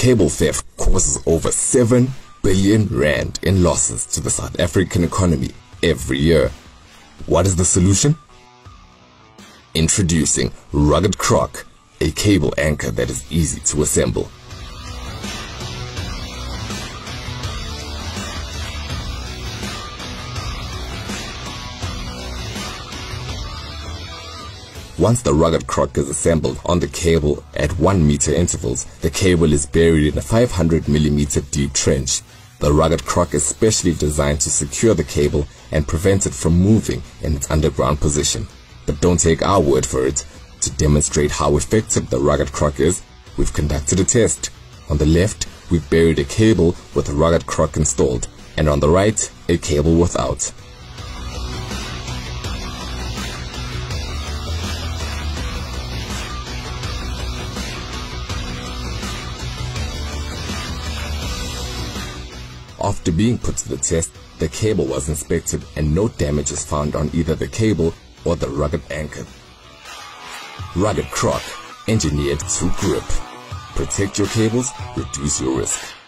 Cable theft causes over 7 billion rand in losses to the South African economy every year. What is the solution? Introducing Rugged Croc, a cable anchor that is easy to assemble. Once the rugged croc is assembled on the cable at 1 meter intervals, the cable is buried in a 500 millimeter deep trench. The rugged croc is specially designed to secure the cable and prevent it from moving in its underground position. But don't take our word for it. To demonstrate how effective the rugged croc is, we've conducted a test. On the left, we've buried a cable with a rugged croc installed, and on the right, a cable without. After being put to the test, the cable was inspected and no damage is found on either the cable or the rugged anchor. Rugged Croc, engineered to grip. Protect your cables, reduce your risk.